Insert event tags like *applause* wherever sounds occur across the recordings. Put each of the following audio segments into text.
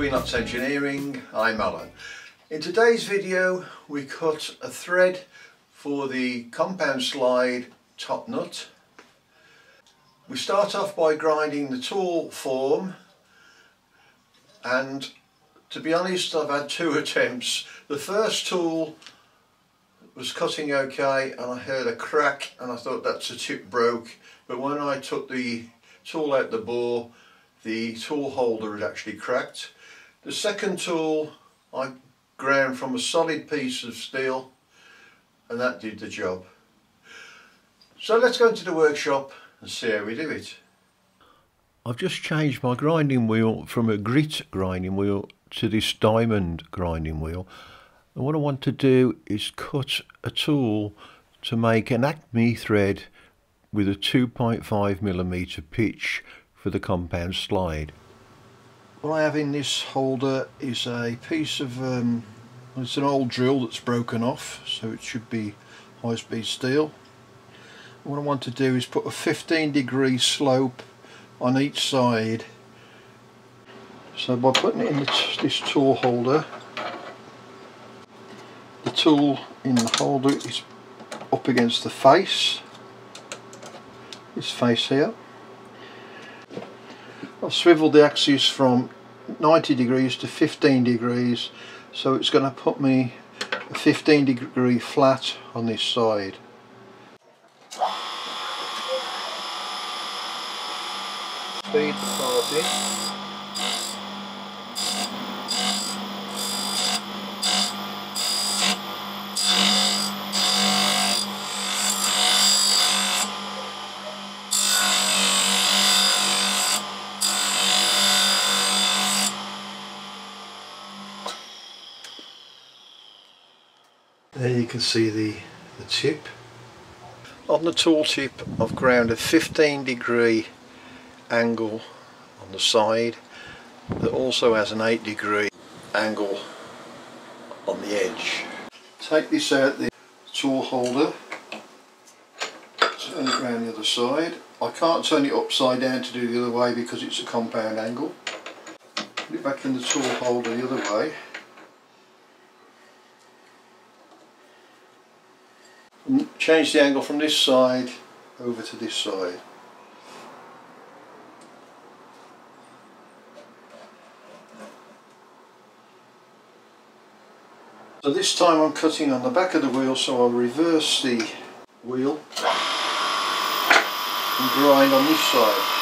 Enots Engineering, I'm Alan. In today's video we cut a thread for the compound slide top nut. We start off by grinding the tool form and to be honest I've had two *laughs* attempts. The first tool was cutting okay and I heard a crack and I thought that's a tip broke but when I took the tool out the bore the tool holder had actually cracked. The second tool I ground from a solid piece of steel and that did the job. So let's go into the workshop and see how we do it. I've just changed my grinding wheel from a grit grinding wheel to this diamond grinding wheel and what I want to do is cut a tool to make an acme thread with a 2.5 millimeter pitch for the compound slide. What I have in this holder is a piece of, um, it's an old drill that's broken off so it should be high speed steel. What I want to do is put a 15 degree slope on each side. So by putting it in this tool holder the tool in the holder is up against the face. This face here I've swiveled the axis from 90 degrees to 15 degrees so it's going to put me a 15 degree flat on this side. Starting. There you can see the, the tip. On the tool tip I've ground a 15 degree angle on the side that also has an 8 degree angle on the edge. Take this out the tool holder, turn it around the other side. I can't turn it upside down to do the other way because it's a compound angle. Put it back in the tool holder the other way. Change the angle from this side over to this side. So this time I'm cutting on the back of the wheel so I'll reverse the wheel and grind on this side.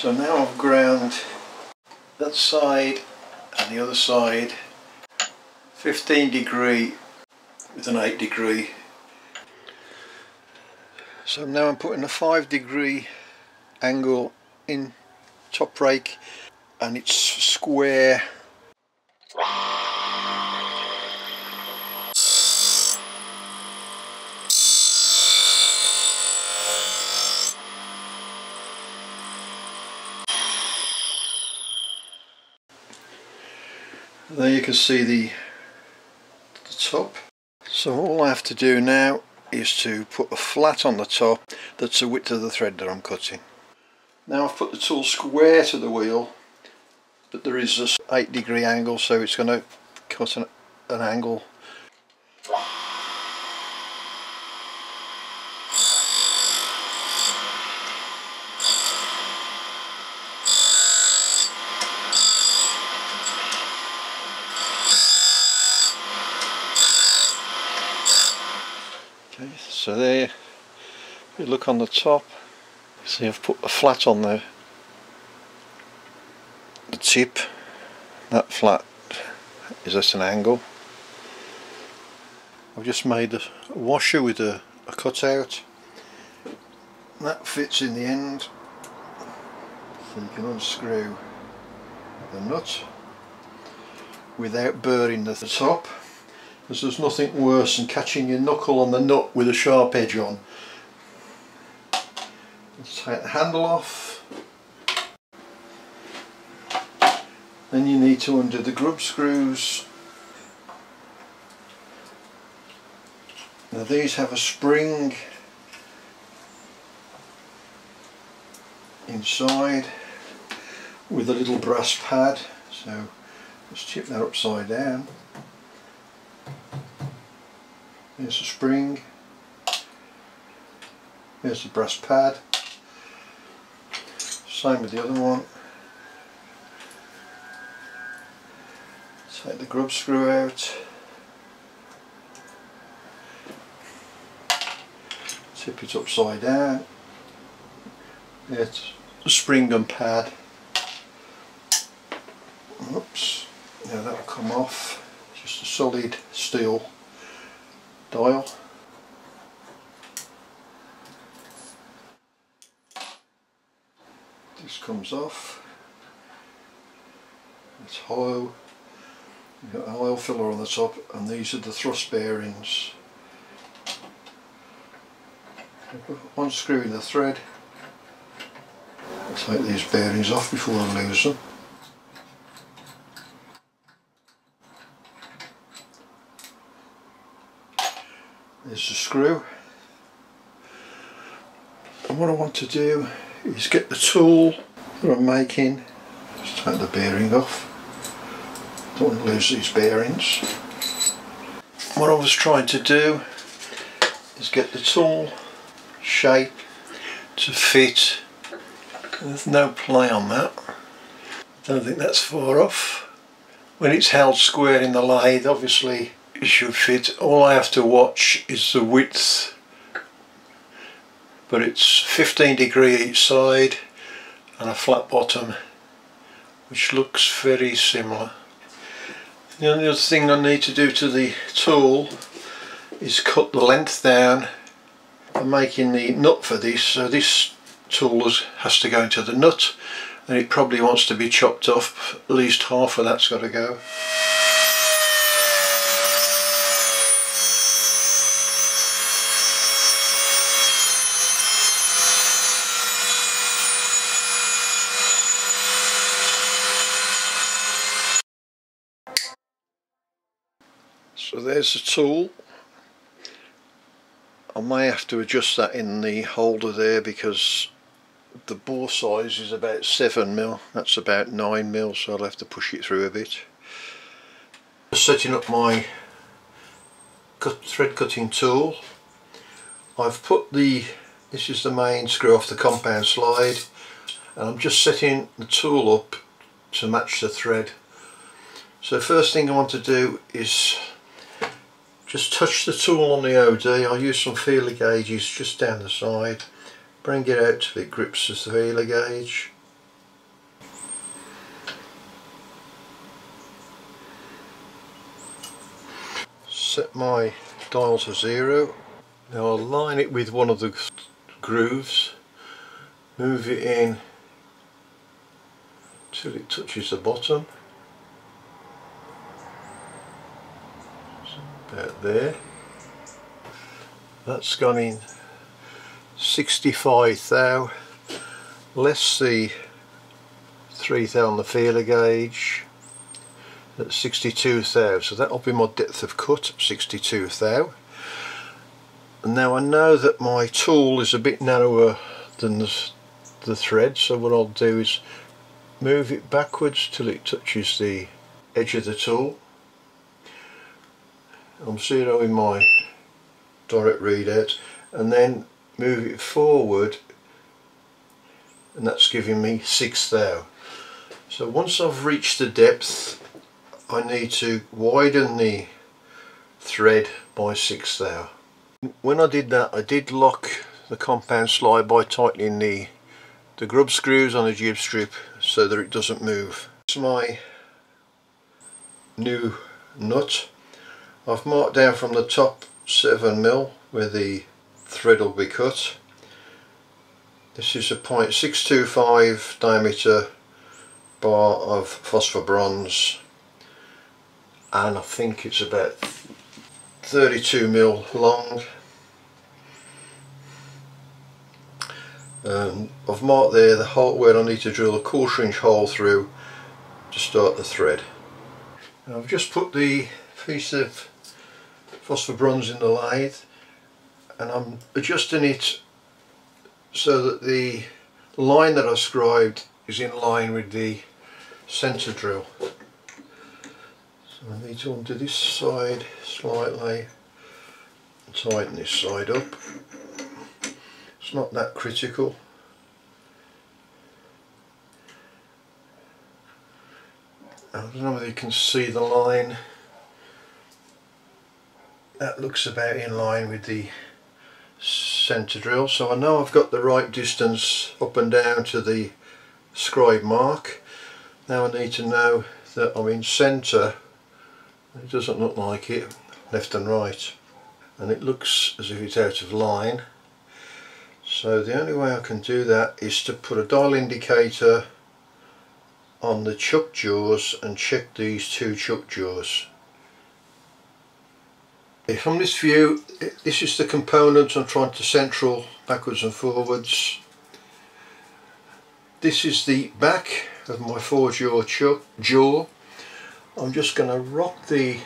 So now I've ground that side and the other side 15 degree with an 8 degree. So now I'm putting a 5 degree angle in top rake and it's square there you can see the, the top. So all I have to do now is to put a flat on the top that's the width of the thread that I'm cutting. Now I've put the tool square to the wheel but there is this 8 degree angle so it's going to cut an, an angle Okay, so there, if you look on the top, see I've put a flat on the, the tip, that flat is at an angle. I've just made a washer with a, a cutout, that fits in the end, so you can unscrew the nut without burring the top because there's nothing worse than catching your knuckle on the nut with a sharp edge on. Let's take the handle off. then you need to undo the grub screws now these have a spring inside with a little brass pad so let's tip that upside down there's the spring. There's the brass pad. Same with the other one. Take the grub screw out. Tip it upside down. It's the spring and pad. Oops. Now that'll come off. Just a solid steel dial this comes off. It's hollow. You've got an oil filler on the top and these are the thrust bearings. Unscrewing the thread. Take these bearings off before I lose them there's the screw. And what I want to do is get the tool that I'm making just take the bearing off. Don't want to lose these bearings. What I was trying to do is get the tool shape to fit. There's no play on that. I don't think that's far off. When it's held square in the lathe obviously should fit. All I have to watch is the width but it's 15 degree each side and a flat bottom which looks very similar. The only other thing I need to do to the tool is cut the length down I'm making the nut for this. So this tool has to go into the nut and it probably wants to be chopped off at least half of that's got to go So there's the tool. I may have to adjust that in the holder there because the bore size is about 7 mil. That's about 9 mil so I'll have to push it through a bit. Setting up my cut, thread cutting tool. I've put the, this is the main screw off the compound slide and I'm just setting the tool up to match the thread. So first thing I want to do is just touch the tool on the OD, I'll use some feeler gauges just down the side, bring it out till it grips the feeler gauge. Set my dial to zero, now I'll line it with one of the grooves, move it in till it touches the bottom about there. That's gone in 65 thou. Less the 3 thou on the feeler gauge at 62 thou. So that'll be my depth of cut 62 thou. And now I know that my tool is a bit narrower than the, the thread so what I'll do is move it backwards till it touches the edge of the tool I'm zeroing my direct readout and then move it forward and that's giving me 6 thou. So once I've reached the depth I need to widen the thread by 6 thou. When I did that I did lock the compound slide by tightening the, the grub screws on the gib strip so that it doesn't move. It's my new nut I've marked down from the top 7mm where the thread will be cut. This is a 0.625 diameter bar of phosphor bronze and I think it's about 32mm long. Um, I've marked there the hole where I need to drill a quarter inch hole through to start the thread. Now I've just put the piece of phosphor bronze in the lathe and I'm adjusting it so that the line that I've scribed is in line with the centre drill. So I need to undo this side slightly tighten this side up. It's not that critical. I don't know whether you can see the line. That looks about in line with the centre drill so I know I've got the right distance up and down to the scribe mark. Now I need to know that I'm in centre. It doesn't look like it, left and right. And it looks as if it's out of line. So the only way I can do that is to put a dial indicator on the chuck jaws and check these two chuck jaws. From this view, this is the component I'm trying to central backwards and forwards. This is the back of my four jaw chuck jaw. I'm just going to rock the,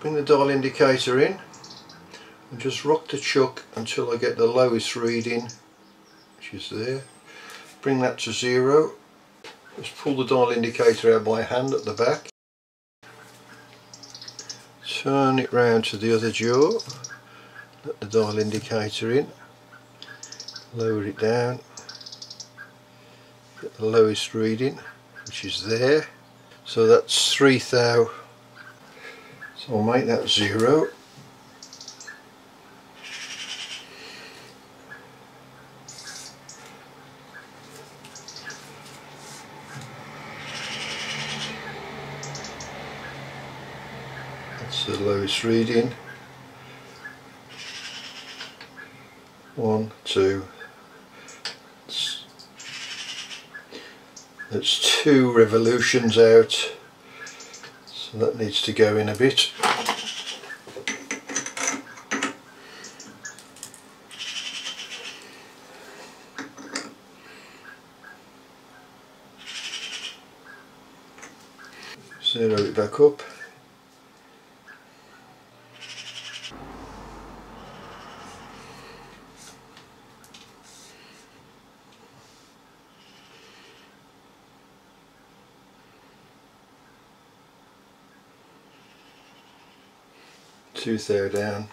bring the dial indicator in and just rock the chuck until I get the lowest reading, which is there bring that to zero just pull the dial indicator out by hand at the back turn it round to the other jaw let the dial indicator in lower it down get the lowest reading which is there. So that's 3 thou. So I'll make that zero the lowest reading. One, two. That's two revolutions out. So that needs to go in a bit. Zero it back up. Tooth there down.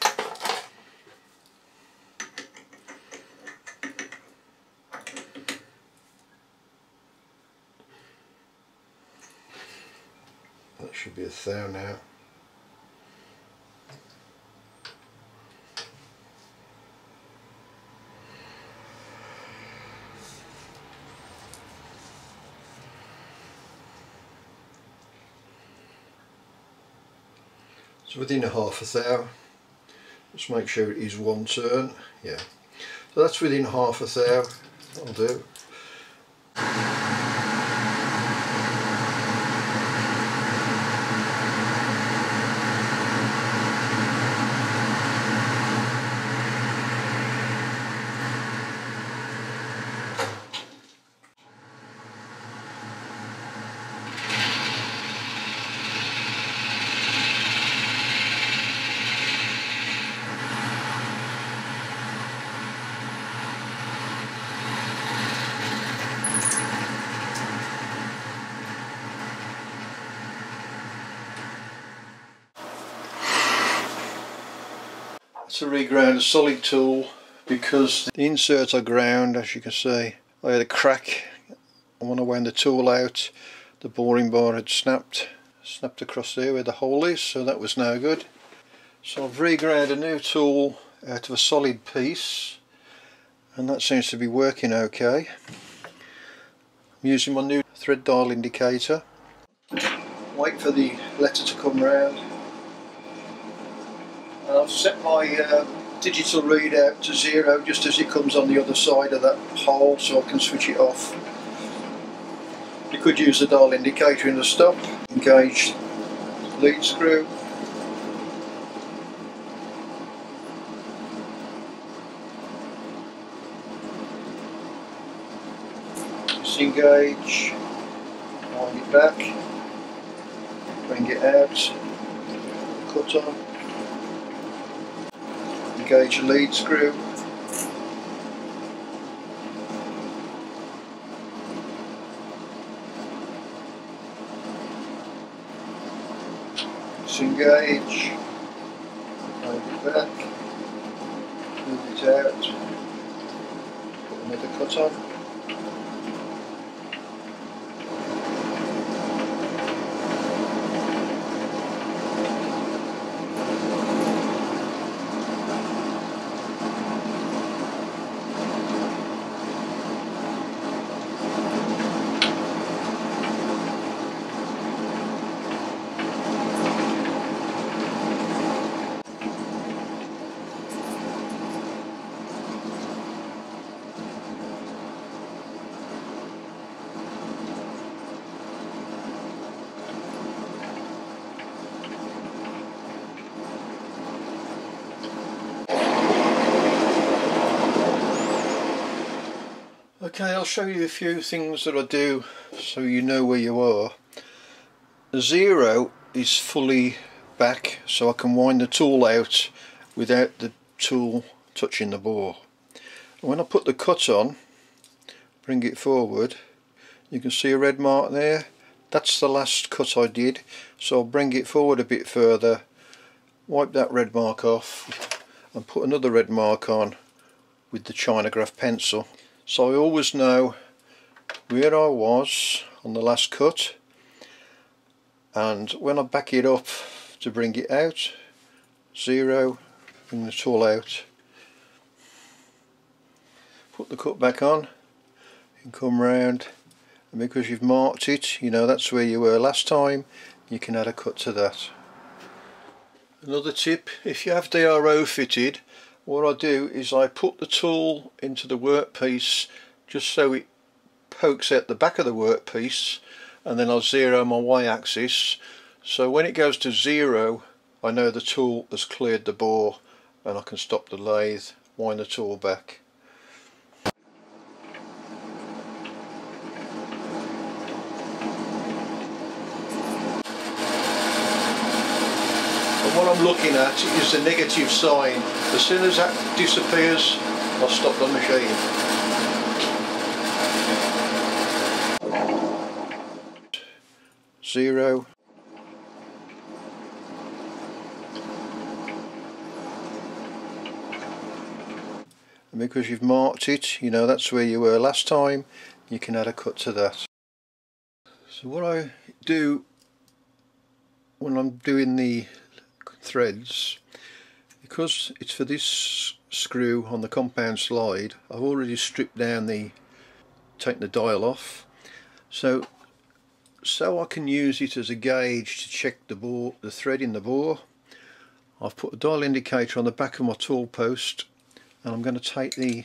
That should be a thou now. So within a half a thou, let's make sure it is one turn, yeah. So that's within half a thou, that'll do. To reground a solid tool because the inserts are ground as you can see. I had a crack and when I wound the tool out the boring bar had snapped snapped across there where the hole is so that was no good. So I've reground a new tool out of a solid piece and that seems to be working okay. I'm using my new thread dial indicator. Wait for the letter to come round I've set my uh, digital readout to zero just as it comes on the other side of that hole so I can switch it off. You could use the dial indicator in the stop, engage lead screw. Disengage. it back, bring it out, cut on, engage lead screw, disengage, hold it back, move it out, put another cut on. Okay, I'll show you a few things that I do so you know where you are. Zero is fully back so I can wind the tool out without the tool touching the bore. When I put the cut on, bring it forward, you can see a red mark there. That's the last cut I did, so I'll bring it forward a bit further, wipe that red mark off and put another red mark on with the Chinagraph pencil so I always know where I was on the last cut. And when I back it up to bring it out zero bring the tool out. Put the cut back on and come round. And because you've marked it you know that's where you were last time you can add a cut to that. Another tip if you have DRO fitted what I do is I put the tool into the workpiece just so it pokes out the back of the workpiece and then I'll zero my y-axis so when it goes to zero I know the tool has cleared the bore and I can stop the lathe, wind the tool back. what I'm looking at is the negative sign. As soon as that disappears, I'll stop the machine. Zero. And because you've marked it, you know that's where you were last time, you can add a cut to that. So what I do when I'm doing the threads. Because it's for this screw on the compound slide I've already stripped down the taken the dial off. So so I can use it as a gauge to check the bore the thread in the bore. I've put a dial indicator on the back of my tool post and I'm going to take the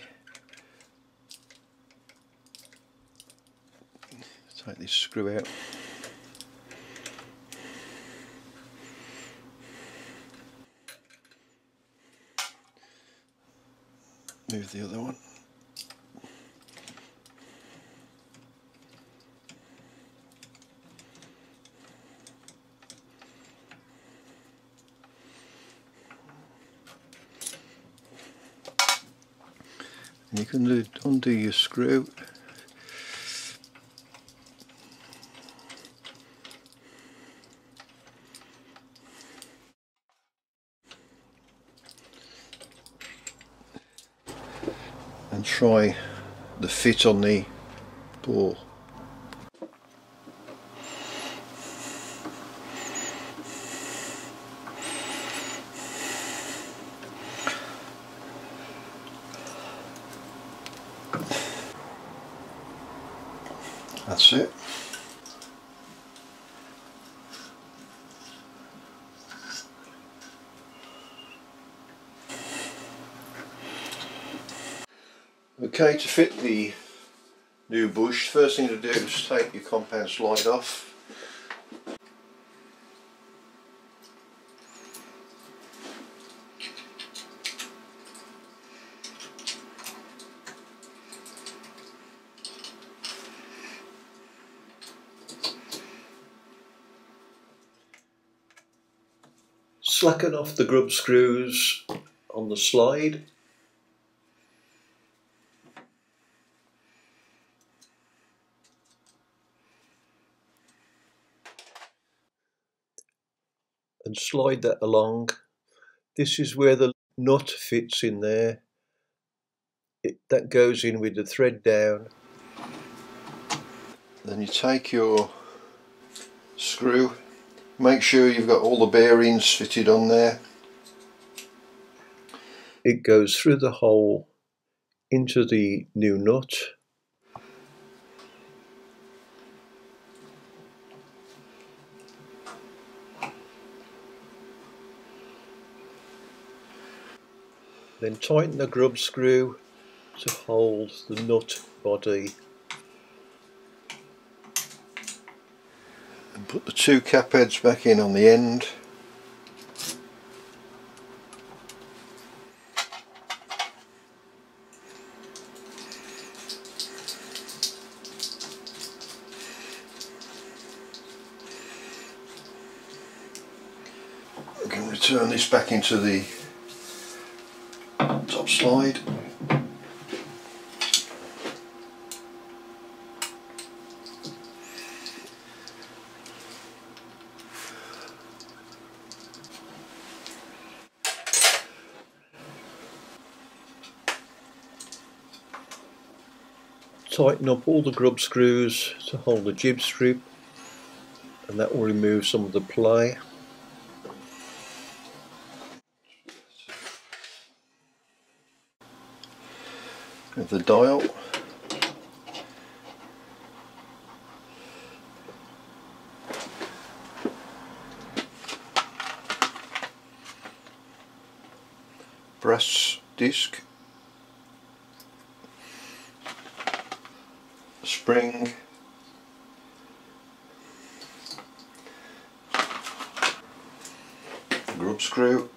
take this screw out move the other one. And you can undo your screw and try the fit on the ball. Okay, to fit the new bush, first thing to do is take your compound slide off. Slacken off the grub screws on the slide and slide that along. This is where the nut fits in there. It, that goes in with the thread down. Then you take your screw, make sure you've got all the bearings fitted on there. It goes through the hole into the new nut Then tighten the grub screw to hold the nut body. And put the two cap heads back in on the end. I'm going to turn this back into the slide. Tighten up all the grub screws to hold the gib strip and that will remove some of the play. the dial. Brass disc. Spring. Grub screw.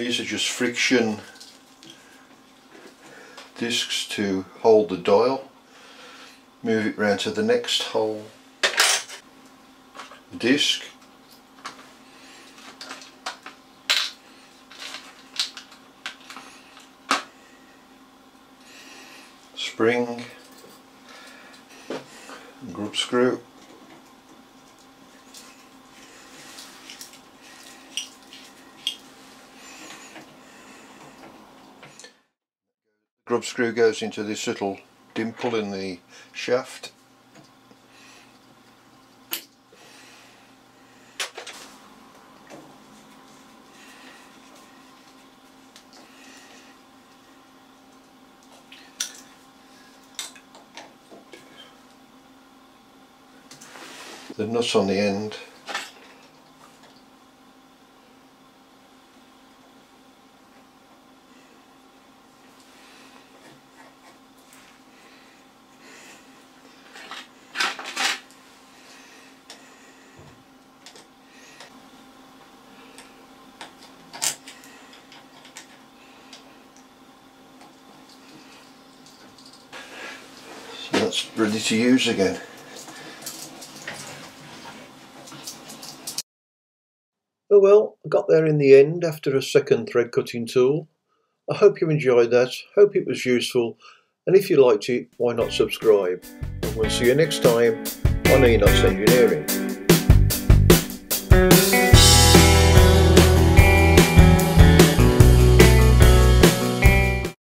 These are just friction discs to hold the dial. Move it round to the next hole. Disc. Spring. Grub screw. Grub screw goes into this little dimple in the shaft. The nut on the end ready to use again. Oh well, I got there in the end after a second thread cutting tool. I hope you enjoyed that, hope it was useful, and if you liked it, why not subscribe? And we'll see you next time on Enots Engineering.